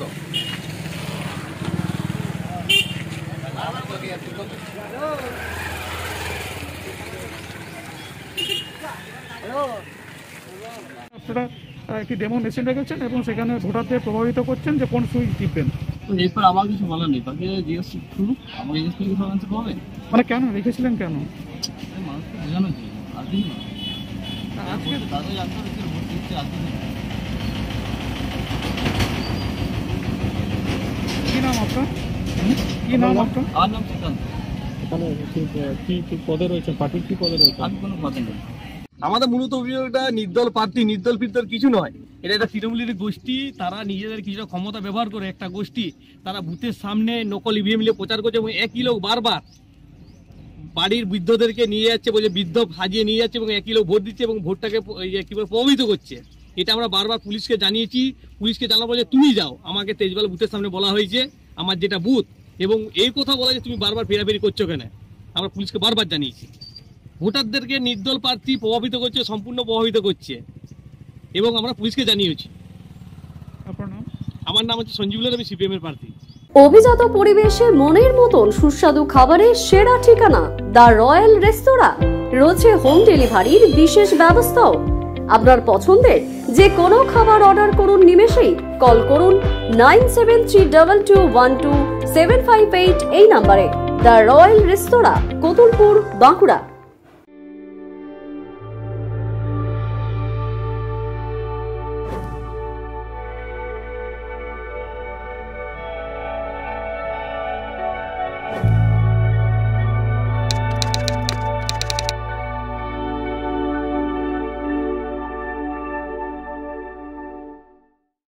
দাও আপনারা একটি ডেমো মেশিন রেখেছেন এবং সেখানে ভোটারদের প্রভাবিত করছেন যে কোন সুইচ টিপবেন? তো এরপর আমার কিছু বলার নেই। তাকে করে কিছু পাবে মানে কেন? রেখেছিলেন কেন? মানুষকে বোঝানো ছিল আর কিছু আজকে জানতে ভোট দিচ্ছে আর কিছু না। কি নাম আপনার? কি নাম আপনার? আমার নাম শ্রীকান্ত এখানে কি কি পদে রয়েছে পার্টির কি পদে রয়েছে আমি কোনো কথা নেই। আমাদের মূলত অভিযোগটা নির্দল প্রার্থী নির্দল ফিরদল কিছু নয়। এটা একটা তৃণমূলের গোষ্ঠী তারা নিজেদের কিছুটা ক্ষমতা ব্যবহার করে একটা গোষ্ঠী তারা বুথের সামনে নকল ইভিএম নিয়ে প্রচার করছে এবং একই লোক বারবার বাড়ির বৃদ্ধদেরকে নিয়ে যাচ্ছে বলে বৃদ্ধ সাজিয়ে নিয়ে যাচ্ছে এবং একই লোক ভোট দিচ্ছে এবং ভোটটাকে কি বলে প্রভাবিত করছে। এটা আমরা বারবার পুলিশকে জানিয়েছি। পুলিশকে জানাব যে তুমি যাও। আমাকে তেজবেলা বুথের সামনে বলা হয়েছে আমার যেটা বুথ এবং এই কথা বলা যে তুমি বারবার ফেরাফেরি করছ কেন? আমরা পুলিশকে বারবার জানিয়েছি। ভোটারদেরকে নির্দল প্রার্থী প্রভাবিত করছে সম্পূর্ণ প্রভাবিত করছে এবং আমরা পুলিশকে জানিয়েছি। আমার নাম হচ্ছে সঞ্জীবুলের আমি সিপিএম এর প্রার্থী। অভিজাত পরিবেশে মনের মতন সুস্বাদু খাবারের সেরা ঠিকানা দ্য রয়্যাল রেস্তোরাঁ। রয়েছে হোম ডেলিভারির বিশেষ ব্যবস্থাও। আপনার পছন্দের যে কোনো খাবার অর্ডার করুন নিমেষেই। কল করুন nine seven three double two one two seven five eight এই নাম্বারে। The royal restaurant, Kotulpur, Bankura.